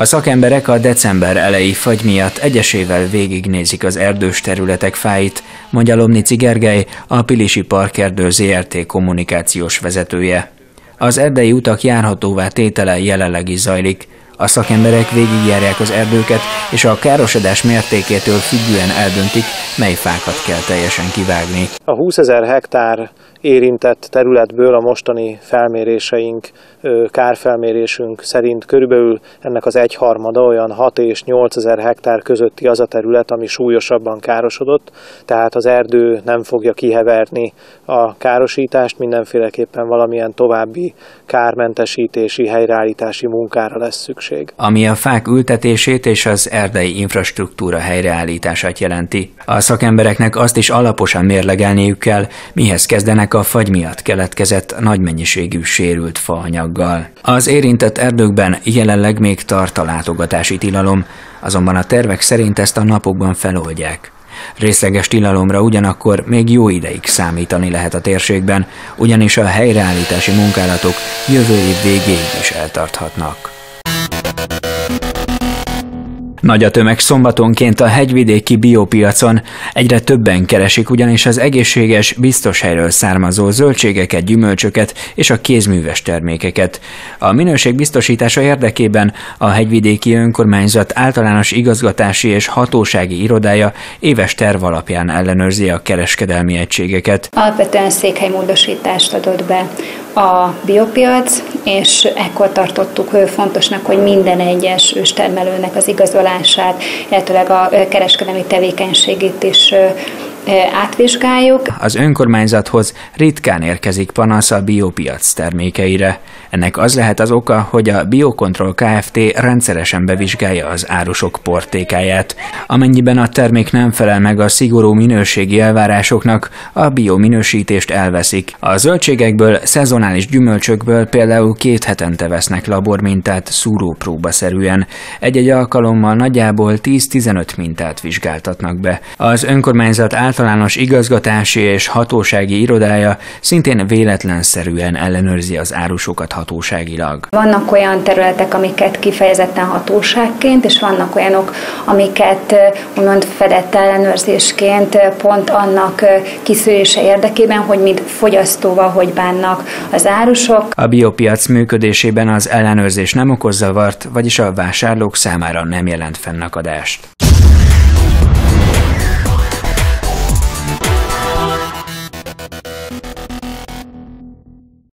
A szakemberek a december elejé fagy miatt egyesével végignézik az erdős területek fáit, mondja Lomnici Gergely, a Pilisi Parkerdő ZRT kommunikációs vezetője. Az erdei utak járhatóvá tétele jelenleg is zajlik. A szakemberek végigjárják az erdőket, és a károsodás mértékétől függően eldöntik, mely fákat kell teljesen kivágni. A 20 ezer hektár érintett területből a mostani felméréseink, kárfelmérésünk szerint körülbelül ennek az egyharmada olyan 6 és 8 ezer hektár közötti az a terület, ami súlyosabban károsodott, tehát az erdő nem fogja kiheverni a károsítást, mindenféleképpen valamilyen további kármentesítési, helyreállítási munkára lesz szükség. Ami a fák ültetését és az erdei infrastruktúra helyreállítását jelenti. A szakembereknek azt is alaposan mérlegelniük kell, mihez kezdenek ennek a fagy miatt keletkezett nagy mennyiségű sérült faanyaggal. Az érintett erdőkben jelenleg még tart a látogatási tilalom, azonban a tervek szerint ezt a napokban feloldják. Részleges tilalomra ugyanakkor még jó ideig számítani lehet a térségben, ugyanis a helyreállítási munkálatok jövő év végéig is eltarthatnak. Nagy a tömeg szombatonként a hegyvidéki biopiacon. Egyre többen keresik ugyanis az egészséges, biztos helyről származó zöldségeket, gyümölcsöket és a kézműves termékeket. A minőség biztosítása érdekében a hegyvidéki önkormányzat általános igazgatási és hatósági irodája éves terv alapján ellenőrzi a kereskedelmi egységeket. Alapvetően székhelymódosítást adott be a biopiac, és ekkor tartottuk fontosnak, hogy minden egyes őstermelőnek az igazolását, illetőleg a kereskedelmi tevékenységét is átvizsgáljuk. Az önkormányzathoz ritkán érkezik panasz a biopiac termékeire. Ennek az lehet az oka, hogy a Biocontrol Kft. rendszeresen bevizsgálja az árusok portékáját. Amennyiben a termék nem felel meg a szigorú minőségi elvárásoknak, a biominősítést elveszik. A zöldségekből, szezonális gyümölcsökből például két hetente vesznek labormintát szúrópróbaszerűen. Egy-egy alkalommal nagyjából 10-15 mintát vizsgáltatnak be. Az önkormányzat általános igazgatási és hatósági irodája szintén véletlenszerűen ellenőrzi az árusokat hatóságilag. Vannak olyan területek, amiket kifejezetten hatóságként, és vannak olyanok, amiket úgymond fedett ellenőrzésként pont annak kiszűrése érdekében, hogy mint fogyasztóval hogy bánnak az árusok. A biopiac működésében az ellenőrzés nem okoz zavart, vagyis a vásárlók számára nem jelent fennakadást.